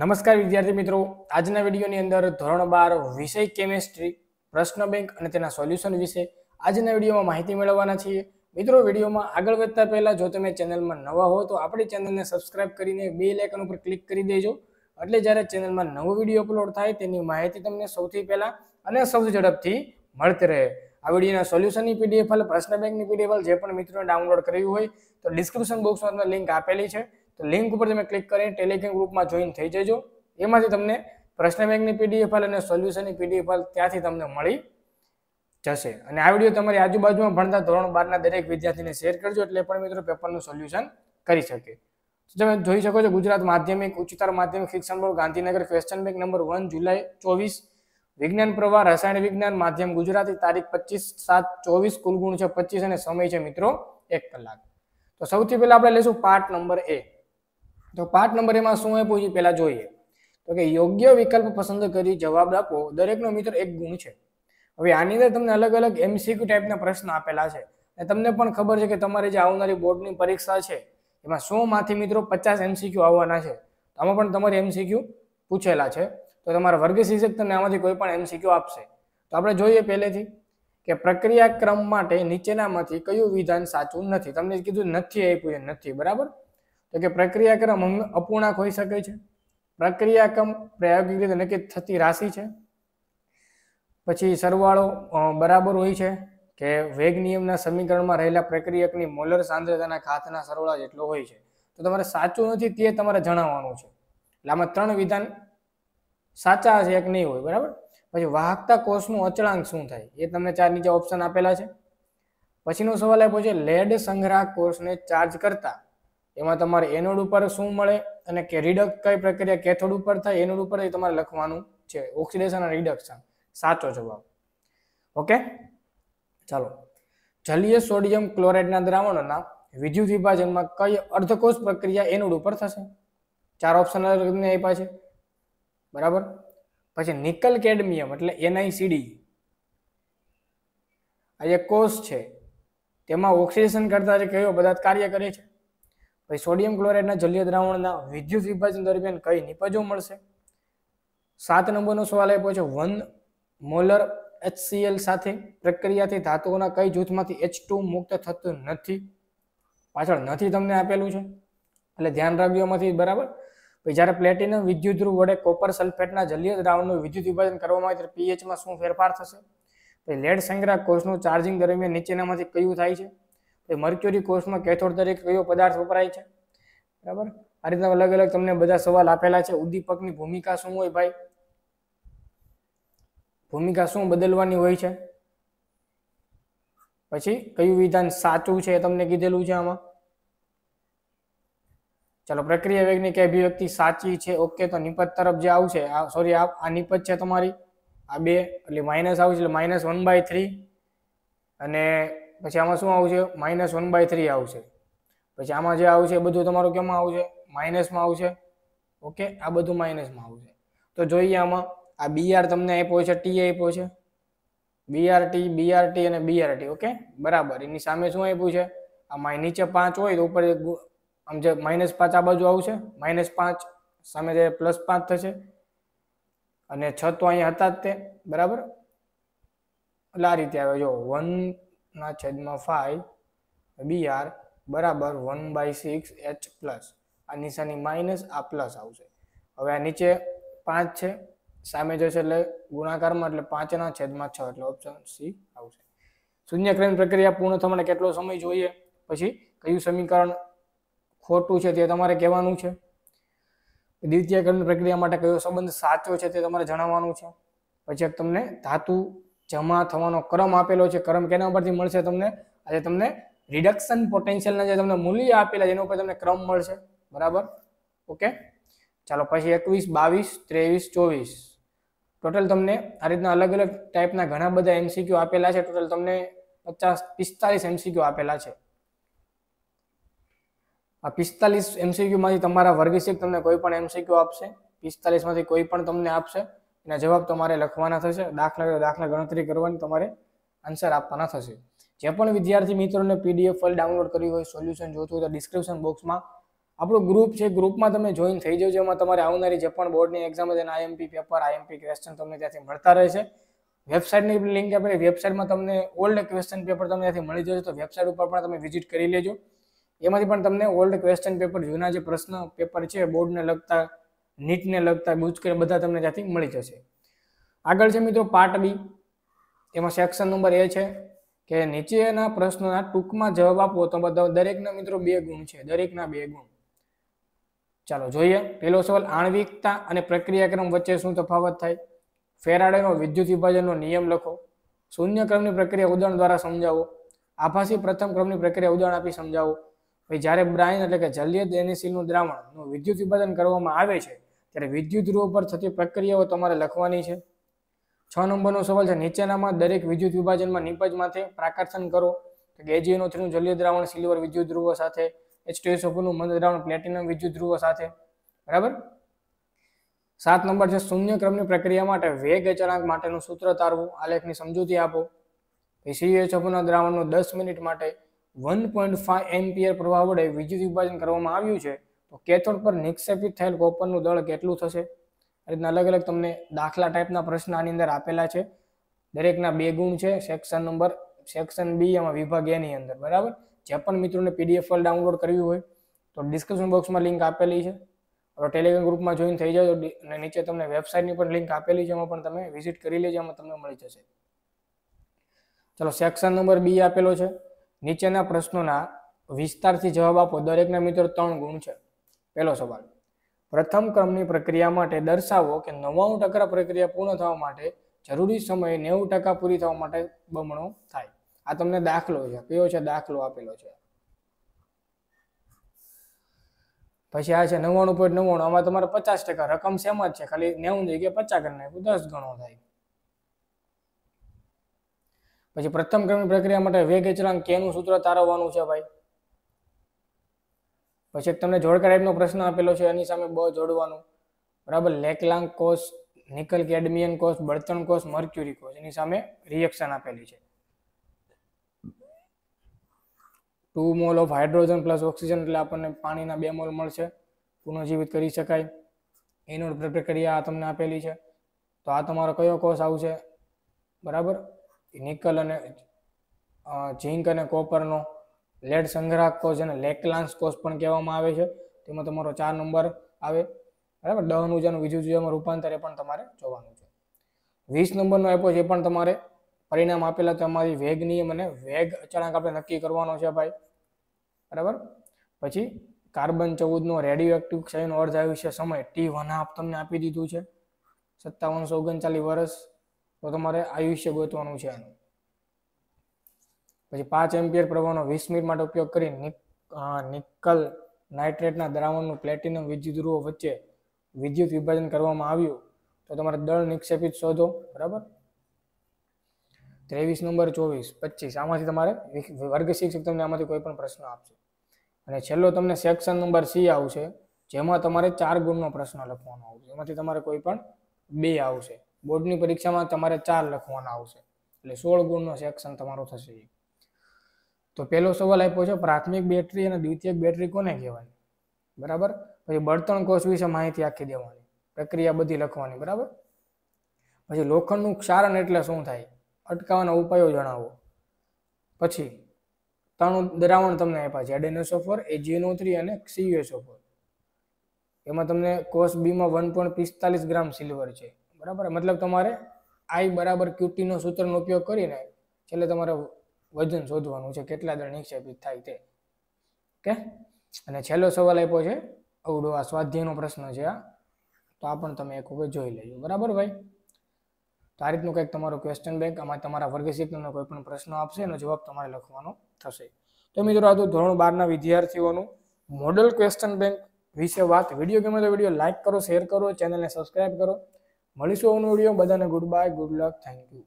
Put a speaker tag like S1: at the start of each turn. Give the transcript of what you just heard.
S1: નમસ્કાર વિદ્યાર્થી મિત્રો. આજના વિડીયોની અંદર ધોરણ બાર વિષય કેમેસ્ટ્રી, પ્રશ્ન બેંક અને તેના સોલ્યુશન વિશે આજના વિડીયોમાં માહિતી મેળવવાના છીએ. મિત્રો, વિડીયોમાં આગળ વધતા પહેલાં જો તમે ચેનલમાં નવા હો તો આપણી ચેનલને સબસ્ક્રાઇબ કરીને બે લાઇકન ઉપર ક્લિક કરી દેજો. એટલે જ્યારે ચેનલમાં નવો વીડિયો અપલોડ થાય તેની માહિતી તમને સૌથી પહેલાં અને સૌથી ઝડપથી મળતી રહે. આ વિડીયોના સોલ્યુશનની પીડીએફ, પ્રશ્ન બેંકની પીડીએફ જે પણ મિત્રોને ડાઉનલોડ કરવી હોય તો ડિસ્ક્રિપ્શન બોક્સમાં તમને લિંક આપેલી છે. તો લિંક ઉપર તમે ક્લિક કરીને ટેલિગ્રામ ગ્રુપમાં જોઈન થઈ જજો. એમાંથી તમને પ્રશ્ન બેંકની પીડીએફ ફાઇલ અને સોલ્યુશનની પીડીએફ ફાઇલ ત્યાંથી તમને મળી જશે. અને આ વીડિયો તમારી આજુબાજુમાં ભણતા ધોરણ બારના દરેક વિદ્યાર્થીને શેર કરજો એટલે પણ મિત્રો પેપરનું સોલ્યુશન કરી શકે. તમે જોઈ શકો છો ગુજરાત માધ્યમિક, ઉચ્ચતર માધ્યમિક શિક્ષણ board, Gandhinagar question bank number one જુલાઈ ચોવીસ. વિજ્ઞાન, પ્રવાહ, રસાયણ વિજ્ઞાન, માધ્યમ ગુજરાતી, તારીખ પચીસ સાત ચોવીસ કુલ ગુણ છે પચીસ અને સમય છે મિત્રો એક કલાક. તો સૌથી પહેલા આપણે લઈશું પાર્ટ નંબર એ. તો પાઠ નંબર એમાં શું આપ્યું છે? પહેલા જોઈએ. તો કે યોગ્ય વિકલ્પ પસંદ કરી જવાબ આપો. દરેકનો મિત્ર એક ગુણ છે. હવે આની અંદર તમને અલગ અલગ એમસીક્યુ ટાઈપના પ્રશ્ન આપેલા છે. અને તમને પણ ખબર છે કે તમારી જે આવનારી બોર્ડની પરીક્ષા છે, એમાં સો માંથી મિત્રો પચાસ એમસીક્યુ આવવાના છે. આમાં પણ તમારે એમસીક્યુ પૂછેલા છે. તો તમારા વર્ગ શિક્ષક તમને આમાંથી કોઈ પણ એમસીક્યુ આપશે. તો આપણે જોઈએ પહેલેથી કે પ્રક્રિયા ક્રમ માટે નીચેનામાંથી કયું વિધાન સાચું નથી. તમને કીધું નથી આપ્યું નથી. બરાબર? તો કે પ્રક્રિયાક્રમ અપૂર્ણાંક હોઈ શકે છે. પ્રક્રિયાક્રમ પ્રાયોગિક રીતે નક્કી થતી રાશિ છે. પછી સરવાળો બરાબર હોય છે કે વેગ નિયમના સમીકરણમાં રહેલા પ્રક્રિયકની મોલર સાંદ્રતાના ખાતના સરવાળા જેટલો હોય છે. તો તમારે સાચું નથી તે તમારે જણાવવાનું છે. એટલે આમાં ત્રણ વિધાન સાચા છે, એક નહીં હોય, બરાબર? પછી વાહકતા કોષનું અચળાંક શું થાય? એ તમને ચાર નીચે ઓપ્શન આપેલા છે. પછીનો સવાલ આપ્યો છે, લેડ સંગ્રાહક કોષને ચાર્જ કરતા એમાં તમારે એનોડ ઉપર શું મળે અને કે રિડક્ટ કઈ પ્રક્રિયા કેથોડ ઉપર થાય એનોડ ઉપર એ તમારે લખવાનું છે. ઓક્સિડેશન અને રિડક્શન સાચો જવાબ. ઓકે ચાલો. જલીય સોડિયમ ક્લોરાઇડના દ્રાવણોના વિદ્યુત વિભાજનમાં કઈ અર્ધકોષ પ્રક્રિયા એનોડ ઉપર થશે? ચાર ઓપ્શન આપ્યા છે. બરાબર? પછી નિકલ કેડમિયમ એટલે એનઆઈસીડી આ એક કોષ છે, તેમાં ઓક્સિડેશન કરતા જે કયો બધા કાર્ય કરે છે? પછી સોડિયમ ક્લોરાઇડના જલીય દ્રાવણના વિદ્યુત વિભાજન દરમિયાન કઈ નિપજો મળશે? સાત નંબરનો સવાલ આપ્યો છે, વન મોલર HCl સાથે પ્રક્રિયાથી ધાતુઓના કઈ જૂથમાંથી એચ ટુ મુક્ત થતું નથી? પાછળ નથી તમને આપેલું છે, એટલે ધ્યાન રાખજો એમાંથી બરાબર? પછી જ્યારે પ્લેટિનમ વિદ્યુત ધ્રુવ વડે કોપર સલ્ફેટના જલીય દ્રાવણનું વિદ્યુત વિભાજન કરવામાં આવે ત્યારે પીએચમાં શું ફેરફાર થશે? પછી લેડ સંગ્રહ કોષનું ચાર્જિંગ દરમિયાન નીચેનામાંથી કયું થાય છે? પછી મર્ક્યુરી કોષમાં કેથોડ તરીકે કયો પદાર્થ વપરાય છે? બરાબર? આ રીતના અલગ અલગ તમને બધા સવાલ આપેલા છે. ઉદ્દીપકની ભૂમિકા શું હોય ભાઈ? ભૂમિકા શું બદલવાની હોય છે? પછી કયું વિધાન સાચું છે એ તમને કીધેલું છે આમાં? ચાલો, પ્રક્રિયા વેગની કે અભિવ્યક્તિ સાચી છે, ઓકે, તો નિપજ તરફ જે આવશે, આ સોરી આ નિપજ છે તમારી. આ બે, એટલે માઇનસ આવશે, એટલે માઇનસ વન બાય થ્રી અને પછી આમાં શું આવશે? માઇનસ વન બાય થ્રી આવશે. પછી આમાં જે આવશે એ બધું તમારું કેમાં આવશે? માઇનસમાં આવશે. ઓકે આ બધું માઇનસમાં આવશે. તો જોઈએ આમાં, આ બીઆર તમને આપ્યો છે ટી આપ્યો છે. બીઆરટી બીઆરટી અને બીઆરટી ઓકે બરાબર. એની સામે શું આપ્યું છે? આમાં નીચે પાંચ હોય તો ઉપર આમ જે માઇનસ પાંચ આ બાજુ આવશે. માઇનસ પાંચ સામે જે પ્લસ પાંચ થશે. અને છ તો અહીંયા હતા જ તે. બરાબર? એટલે આ રીતે આવે. જો વન ના છેદમાં ફાઈવ બી આર બરાબર one by six H plus. આ નિશાની માઇનસ આ પ્લસ આવશે. હવે આ નીચે પાંચ છે. સામે જશે એટલે ગુણાકારમાં એટલે પાંચના છેદમાં છ એટલે ઓપ્શન સી આવશે. શૂન્યક્રમ પ્રક્રિયા પૂર્ણ થવા માટે કેટલો સમય જોઈએ? પછી કયું સમીકરણ ખોટું છે તે તમારે કહેવાનું છે. દ્વિતીયકરણ પ્રક્રિયા માટે કયો સંબંધ સાચો છે તે તમારે જણાવવાનું છે. પછી તમને ધાતુ જમા થવાનો ક્રમ આપેલો છે. ક્રમ કેના ઉપરથી મળશે તમને? આજે તમને રિડક્શન પોટેન્શિયલના જે તમને મૂલ્ય આપેલા એના ઉપર તમને ક્રમ મળશે. બરાબર? ઓકે? ચાલો, પછી એકવીસ, બાવીસ, ત્રેવીસ, ચોવીસ. ટોટલ તમને આ રીતના અલગ અલગ ટાઈપના ઘણા બધા એમસીક્યુ આપેલા છે. ટોટલ તમને પચાસ, પિસ્તાલીસ એમસીક્યુ આપેલા છે. આ પિસ્તાલીસ એમસીક્યુમાંથી તમારા વર્ગશિક્ષક તમને કોઈ પણ એમસીક્યુ આપશે. પિસ્તાલીસમાંથી કોઈ પણ તમને આપશે. એના જવાબ તમારે લખવાના થશે. દાખલા દાખલા ગણતરી કરવાની તમારે આન્સર આપવાના થશે. જે પણ વિદ્યાર્થી મિત્રોને પીડીએફ ફાઇલ ડાઉનલોડ કરવી હોય સોલ્યુશન જોતું હોય તો ડિસ્ક્રિપ્શન બોક્સમાં આપણું ગ્રુપ છે. ગ્રુપમાં તમે જોઈન થઈ જજો. એમાં તમારે આવનારી જે પણ બોર્ડની એક્ઝામ એના આઈએમપી પેપર આઈએમપી ક્વેશ્ચન તમને ત્યાંથી મળતા રહેશે. વેબસાઇટની લિંક આપણે વેબસાઇટમાં તમને ઓલ્ડ ક્વેશ્ચન પેપર તમને ત્યાંથી મળી જશે. તો વેબસાઇટ ઉપર પણ તમે વિઝિટ કરી લેજો. એમાંથી પણ તમને ઓલ્ડ ક્વેશ્ચન પેપર જૂના જે પ્રશ્ન પેપર છે બોર્ડને લગતા નીટને લગતા ગુજકે બધા તમને ત્યાંથી મળી જશે. આગળ છે મિત્રો પાર્ટ બી. એમાં સેક્શન નંબર એ છે કે નીચેના પ્રશ્નોના ટૂંકમાં જવાબ આપો તો બધા દરેકના મિત્રો બે ગુણ છે, દરેકના બે ગુણ. ચાલો જોઈએ. પહેલો સવાલ, આણ્વિકતા અને પ્રક્રિયાક્રમ વચ્ચે શું તફાવત થાય? ફેરાડેનો વિદ્યુત વિભાજનનો નિયમ લખો. શૂન્ય ક્રમની પ્રક્રિયા ઉદાહરણ દ્વારા સમજાવો. આભાસી પ્રથમ ક્રમની પ્રક્રિયા ઉદાહરણ આપી સમજાવો. ભાઈ જ્યારે બ્રાઇન એટલે કે જલ્દી એનિસિલનું દ્રાવણનું વિદ્યુત વિભાજન કરવામાં આવે છે ત્યારે વિદ્યુત ધ્રુવ પર થતી પ્રક્રિયાઓ તમારે લખવાની છે. છ નંબરનો સવાલ છે, નીચેનામાં દરેક વિદ્યુત વિભાજનમાં નિપજમાંથી પ્રાકર્ષણ કરો. તો કે એજીએનો થ્રીનું જલીય દ્રાવણ સિલ્વર વિદ્યુત ધ્રુવો સાથે એચ ટુ મંદ દ્રાવણ પ્લેટિનમ વિદ્યુત ધ્રુવો સાથે. બરાબર? સાત નંબર છે, શૂન્ય ક્રમની પ્રક્રિયા માટે વેગ અચળાંક માટેનું સૂત્ર તારવું. આલેખની સમજૂતી આપો. સીએચએફના દ્રાવણનું દસ મિનિટ માટે વન પોઈન્ટ ફાઈવ એમ્પિયર પ્રવાહ વડે વિદ્યુત વિભાજન કરવામાં આવ્યું છે. કેથોડ પર નિક્ષેપિત થયેલ કોપરનું દળ કેટલું થશે? આ રીતના અલગ અલગ તમને દાખલા ટાઈપના પ્રશ્ન આની અંદર આપેલા છે. દરેકના બે ગુણ છે. સેક્શન નંબર, સેક્શન બી એમાં વિભાગ એની અંદર, બરાબર? જે પણ મિત્રોને પીડીએફ ફાઇલ ડાઉનલોડ કરવી હોય તો ડિસ્ક્રિપ્શન બોક્સમાં લિંક આપેલી છે. હવે ટેલિગ્રામ ગ્રુપમાં જોઈન થઈ જાઓ અને નીચે તમને વેબસાઇટની પણ લિંક આપેલી છે, એમાં પણ તમે વિઝિટ કરી લેજો, એમાં તમને મળી જશે. ચલો, સેક્શન નંબર બી આપેલો છે. નીચેના પ્રશ્નોના વિસ્તારથી જવાબ આપો. દરેકના મિત્રો ત્રણ ગુણ છે. પહેલો સવાલ. પ્રથમ ક્રમની પ્રક્રિયા માટે દર્શાવો કે નવ્વાણું ટકા પ્રક્રિયા પૂર્ણ થવા માટે જરૂરી સમયે નેવું ટકા પૂરી થવા માટે બમણો થાય. આ તમને દાખલો છે. કયો છે? દાખલો આપેલો છે. પછી આ છે નવ્વાણું પોઈન્ટ નવ્વાણું. આમાં તમારે પચાસ ટકા રકમ સેમ જ છે? ખાલી નેવું જગ્યાએ પચાસ કરી નાખ્યું દસ ગણો થાય. પછી પ્રથમ ક્રમની પ્રક્રિયા માટે વેગ અચળાંક કેનું સૂત્ર તારવવાનું છે ભાઈ? પછી એક તમને જોડકા ટાઈપનો પ્રશ્ન આપેલો છે, એની સામે બ જોડવાનું. બરાબર? લેકલાંગ કોષ, નિકલ કેડમિયન કોષ, બળતણ કોષ, મર્ક્યુરી કોષ, એની સામે રિએક્શન આપેલી છે. Two mole of hydrogen plus oxygen એટલે આપણને પાણીના બે મોલ મળશે. પુનઃજીવિત કરી શકાય. એનું પ્રક્રિયા આ તમને આપેલી છે. તો આ તમારો કયો કોષ આવશે? બરાબર? નિકલ અને ઝીંક અને કોપરનો. લેડ સંગ્રાહક કોષ અને લેકલાન્સ કોષ પણ કહેવામાં આવે છે. તેમાં તમારો ચાર નંબર આવે. બરાબર? દહન ઉર્જાનું વિદ્યુત ઉર્જામાં રૂપાંતર પણ તમારે જોવાનું છે. વીસ નંબરનો આપ્યો છે એ પણ તમારે પરિણામ આપેલા તમારી વેગ નિયમ અને વેગ અચાનક આપણે નક્કી કરવાનો છે ભાઈ. બરાબર? પછી કાર્બન ચૌદનો રેડિયો એક્ટિવ ક્ષયનો અર્ધ આયુષ્ય સમય. ટી વન હાફ તમને આપી દીધું છે. સત્તાવનસો ઓગણચાલીસ વર્ષ તો તમારે આયુષ્ય ગોતવાનું છે આનું. પછી પાંચ એમ્પિયર પ્રવાહનો વીસ મિનિટ માટે ઉપયોગ કરી નિકલ નાઇટ્રેટના દ્રાવણનું પ્લેટિનમ વિદ્યુત ધ્રુવો વચ્ચે વિદ્યુત વિભાજન કરવામાં આવ્યું. તો તમારે દળ નિક્ષેપિત શોધો, બરાબર? ત્રેવીસ નંબર ચોવીસ, પચીસ, આમાંથી તમારે વર્ગ શિક્ષક તમને આમાંથી કોઈ પણ પ્રશ્ન આપશે. અને છેલ્લો તમને સેક્શન નંબર સી આવશે, જેમાં તમારે ચાર ગુણનો પ્રશ્ન લખવાનો આવશે. એમાંથી તમારે કોઈ પણ બે આવશે. બોર્ડની પરીક્ષામાં તમારે ચાર લખવાના આવશે. એટલે સોળ ગુણનો સેક્શન તમારો થશે તો પહેલો સવાલ આપ્યો છે, પ્રાથમિક બેટરી અને દ્વિતીય બેટરી કોને કહેવાય બરાબર? પછી બળતણ કોષ વિશે માહિતી આખી દેવાની. પ્રક્રિયા બધી લખવાની, બરાબર? પછી લોખંડનું ક્ષારણ એટલે શું થાય? અટકાવવાના ઉપાયો જણાવો. પછી ત્રણ દ્રાવણ તમને આપ્યા છે એડેનોસોફર એજીએનઓ થ્રી અને સીયુએસોફર એમાં તમને કોષ બીમાં વન પોઈન્ટ પિસ્તાલીસ ગ્રામ સિલ્વર છે. બરાબર? મતલબ તમારે આઈ બરાબર ક્યુટીનો સૂત્રનો ઉપયોગ કરીને છેલ્લે તમારે વજન શોધવાનું છે, કેટલા દળ નિક્ષેપિત થાય તે. ઓકે? અને છેલ્લો સવાલ આપ્યો છે અવડો આ સ્વાધ્યાયનો પ્રશ્ન છે આ. તો આ પણ તમે એક વખત જોઈ લેજો. બરાબર ભાઈ? તો આ રીતનું કંઈક તમારું ક્વેશ્ચન બેંક આમાં તમારા વર્ગશીટ કોઈ પણ પ્રશ્ન આપશે એનો જવાબ તમારે લખવાનો થશે. તો મિત્રો, આ તો ધોરણ બારના વિદ્યાર્થીઓનું મોડલ ક્વેશ્ચન બેંક વિશે વાત. વીડિયો ગમે તો વીડિયો લાઇક કરો શેર કરો ચેનલને સબસ્ક્રાઇબ કરો. મળીશું આવનો વીડિયો બધાને good bye good luck thank you